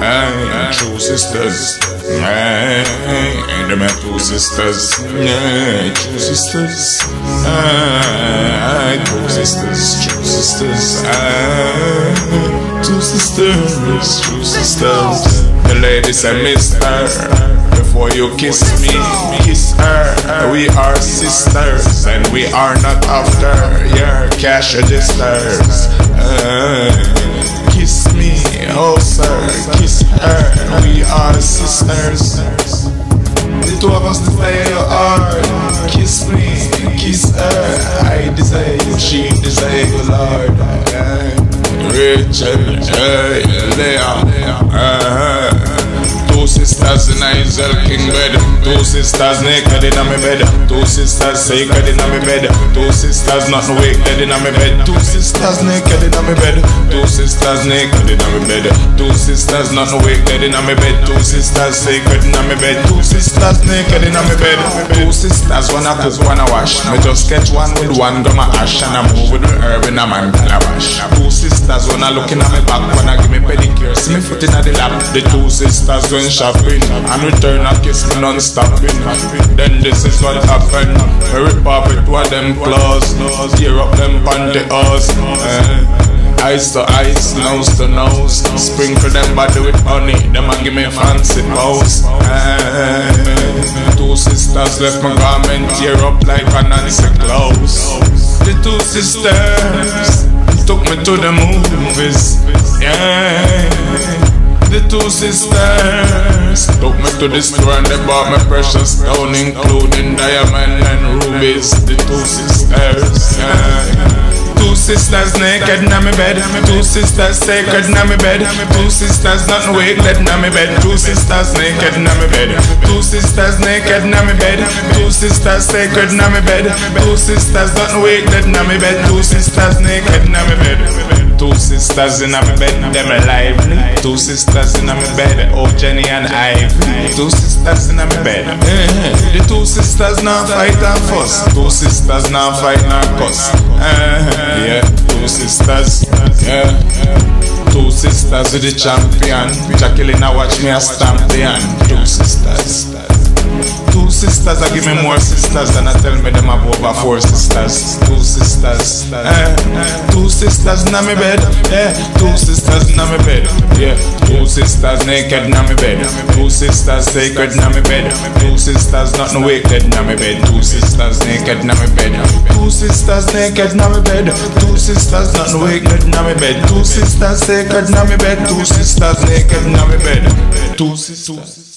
Hey, true sisters. Hey, and two sisters. Hey, true sisters. Hey, true sisters. True sisters. Hey, two sisters. True sisters. The lady said, Miss her. Before you kiss me, kiss her. We are sisters, and we are not after your cash registers. Hey, oh sir, kiss her. We are sisters. The two of us desire your heart. Kiss me, kiss her. I desire you, she desire you, Lord. Rachel, hey, Leah, uh-huh. Sisters in Israel king bed. Two sisters naked in my bed. Two sisters sacred in my bed. Two sisters not awake dead in my bed. Two sisters naked in my bed. Two sisters naked in my bed. Two sisters not awake dead in my bed. Two sisters sacred in my bed. Two sisters naked in my bed. Two sisters wanna cook, wanna wash. Me just catch one with one gum ash and I move with the herb in a man calabash. Two sisters wanna look in at me back, wanna give me pedicure. See me foot in the lap. The two sisters going shopping and return and kiss me non-stopping. Then this is what happened. Off it one them claws, tear up them pantyhose. Eh. Ice to ice, nose to nose Sprinkle them body with honey Them a give me fancy pose eh. Two sisters left my garment Tear up like a Nancy clothes The two sisters Took me to the movies Yeah the two sisters. Took me to the store and they bought me precious stone Including diamond and rubies. The two sisters. Two sisters naked in my bed. Two sisters sacred in my bed. Two sisters not awake dead in my bed. Two sisters naked in my bed. Two sisters naked in my bed. Two sisters sacred in my bed. Two sisters not awake dead in my bed. Two sisters naked in my bed. Two sisters in my bed, them alive. Two sisters in my bed, oh Jenny and Ivy. Two sisters in my bed. Eh, The two sisters now fight and fuss. Two sisters now fight and cuss. Eh, Yeah, two sisters. Yeah. Two sisters with the champion. Jacqueline, I watch me a stamp the hand. Two sisters. Two sisters, I give me more sisters than I tell me them have over four sisters. Two sisters, eh. Two sisters in my bed, yeah. Two sisters in my bed, yeah. Two sisters naked in my bed. Two sisters sacred in my bed. Two sisters not awake dead in my bed. Two sisters naked in my bed. Two sisters naked in my bed. Two sisters not awake dead in my bed. Two sisters sacred in my bed. Two sisters naked in my bed. Two sisters.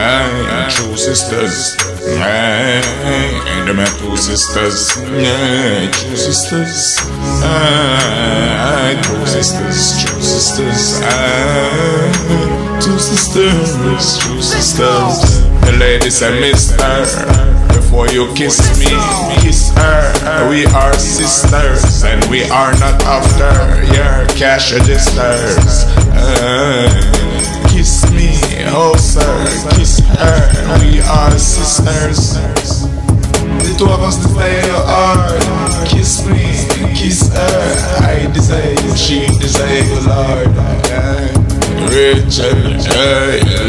Hey, true sisters. Hey, and them two sisters. Hey, true sisters. Hey, true sisters. True sisters. Hey, two sisters. True sisters. The lady said, Miss her. Before you kiss me, kiss her. We are sisters, and we are not after your cash registers. Hey, oh sir, kiss her. We are sisters. The two of us desire heart. Kiss me, kiss her. I desire she desire Lord. Rachel,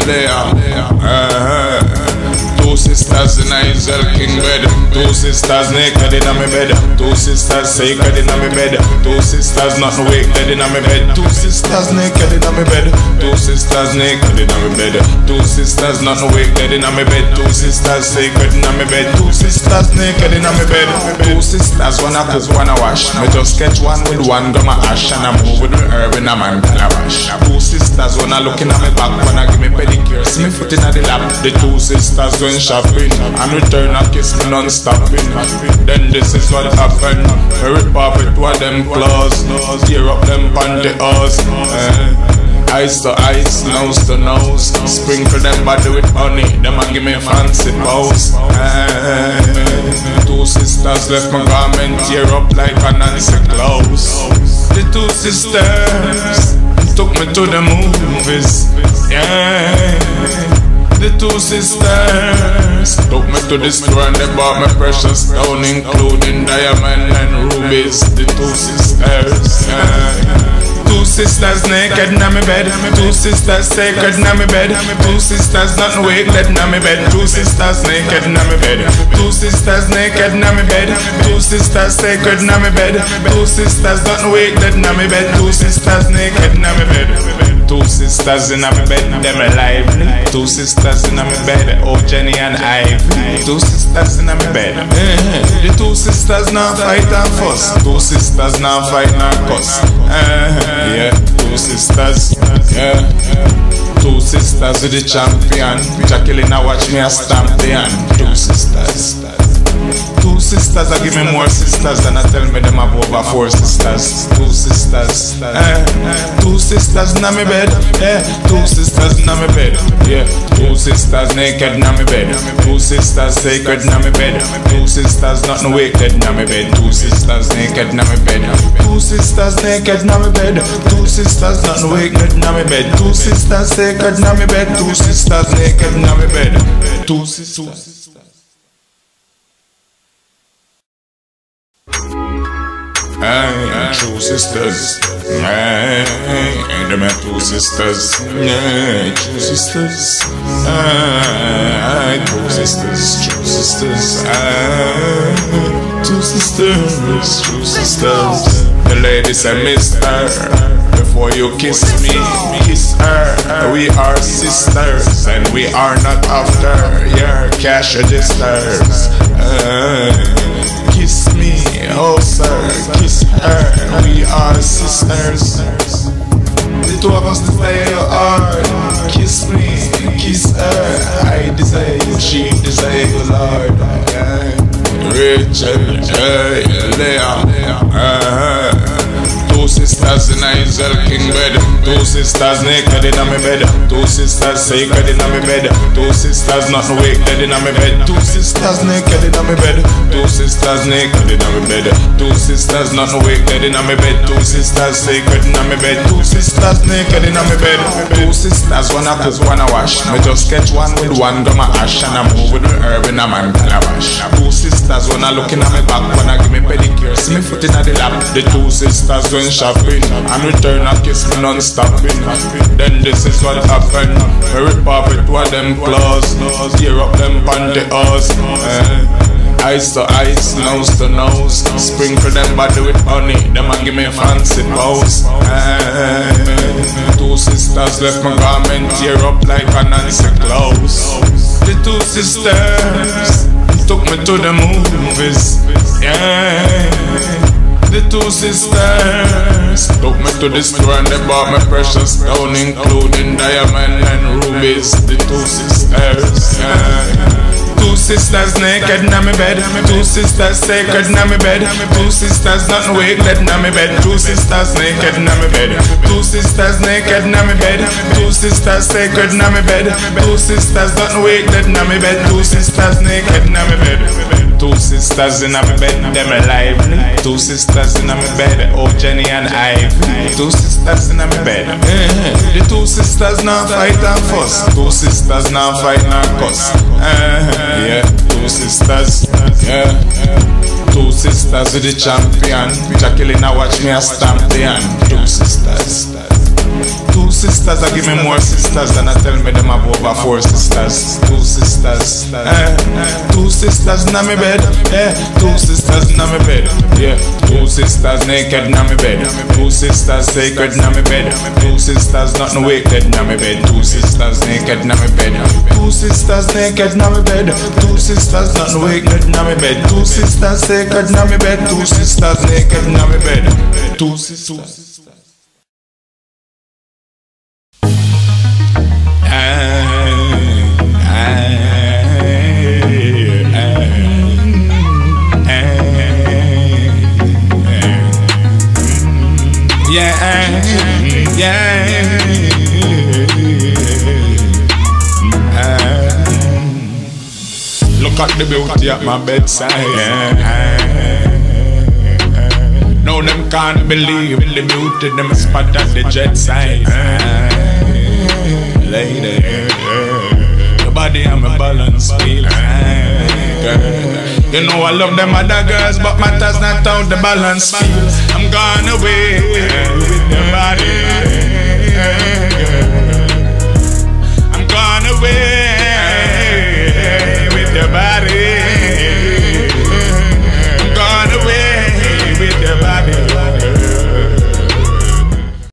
Leah, uh-huh. Two sisters in Israel king bed Two sisters naked in my bed Two sisters sacred in my bed Two sisters not awake dead in my bed Two sisters naked in my bed Two sisters naked in my bed Two sisters not awake dead in my bed Two sisters sacred in my bed Two sisters naked in my bed Two sisters wanna cook, wanna wash Me just catch one with one gum ash And I move with the herb in a man calabash Two sisters wanna look in me back Wanna give me pedicure See me foot in the lap The two sisters going shopping And return and kiss me non-stopping Then this is what happened. Me rip off it one them claws. Tear up them pantyhose eh. Ice to ice, nose to nose. Sprinkle them body with honey. Them a give me fancy pose eh. Two sisters left my garment Tear up like a Nancy clothes The two sisters Took me to the movies. Yeah the two sisters Took me to the store and they bought me precious stone Including diamond and rubies The two sisters. Two sisters naked in my bed. Two sisters sacred in my bed. Two sisters not awake dead in my bed. Two sisters naked in my bed. Two sisters naked in my bed. Two sisters sacred in my bed. Two sisters not awake dead in my bed. Two sisters naked in my bed. Two sisters in my bed, them alive. Two sisters in my bed, oh Jenny and Ivy. Two sisters in my bed. The two sisters now fight and fuss. Two sisters now fight and cuss. Eh, Yeah, two sisters. Yeah. Two sisters with the champion. Jacqueline, I watch me a stamp the hand. Two sisters. Two sisters, I give me more sisters than I tell me them have over four sisters. Two sisters, eh, two sisters in my bed, eh, two sisters in my bed, yeah. Two sisters naked in my bed, two sisters sacred in my bed, two sisters not dead in my bed, two sisters naked in my bed, two sisters naked in my bed, two sisters not dead in my bed, two sisters sacred in my bed, two sisters naked in my bed, two sisters. Hey, true sisters. Hey, them are two sisters. Hey, true sisters. Hey, true sisters. True sisters. Hey, two sisters. True sisters. The lady said, Mister. Before you kiss me, kiss her. We are sisters, and we are not after your cash registers. Oh sir, kiss her. We are sisters. The two of us desire heart. Kiss me, kiss her. I desire you, she desire you, Lord. Rachel, Leah, uh, Two sisters in a Israel king bed. Two sisters naked in my bed. Two sisters sacred in my bed. Two sisters not awake dead in my bed. Two sisters naked in my bed. Two sisters naked in my bed. Two sisters not awake dead in my bed. Two sisters sacred in my bed. Two sisters naked in my bed. Two sisters wanna cook, wanna wash. Me just catch one with one gum ash and I move with the herb in a man calabash. Two sisters wanna look in me back, wanna give me pedicure. See me foot in the lap. The two sisters going shopping and return a kiss me non-stopping. Then this is what happened. Me rip off it one them claws, tear up them pantyhose. Eh. Ice to ice, nose to nose. Sprinkle them body with honey. Them a give me fancy pose. Eh. Two sisters left my garment tear up like a Nancy clothes. The two sisters took me to the movies. Yeah. The two sisters took me to the store and they bought me precious stone, including diamond and rubies. The two sisters. Yeah. Two sisters naked in my bed. Two sisters sacred in my bed. Two sisters not awake dead in my bed. Two sisters naked in my bed. Two sisters naked in my bed. Two sisters sacred in my bed. Two sisters not awake dead in my bed. Two sisters naked in my bed. Two sisters in my bed, them alive. Two sisters in my bed, oh Jenny and Ivy. Two sisters in my bed. Eh, The two sisters now fight and fuss. Two sisters now fight and cuss. Eh, Yeah, two sisters. Yeah. Two sisters with the champion. Jacqueline, I watch me a stamp the hand. Two sisters. Sisters, I give me more sisters than I tell me them have over four sisters. Two sisters, eh, two sisters in my bed, eh, two sisters in my bed, yeah. Two sisters naked in my bed, two sisters sacred in my bed, two sisters not dead in my bed, two sisters naked in my bed, two sisters naked in my bed, two sisters not dead in my bed, two sisters sacred in my bed, two sisters naked in my bed, two sisters. Look at the beauty at my bedside. No, them can't believe the beauty, them spot at the jet side. Lady, your body and my balance feel. You know I love them other girls, but matters not how the balance feel. I'm gone away. Daddy.